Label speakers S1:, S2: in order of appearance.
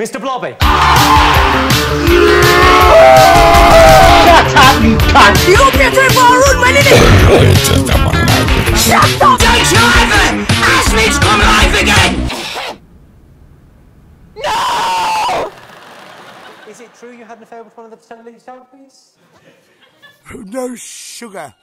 S1: Mr. Blobby.
S2: Shut up, you cunt! You got me to a room, man, innit? Shut up!
S3: Don't you ever ask me to come alive again!
S2: No!
S1: Is it true you had an affair with one of the percent elite?
S4: No sugar.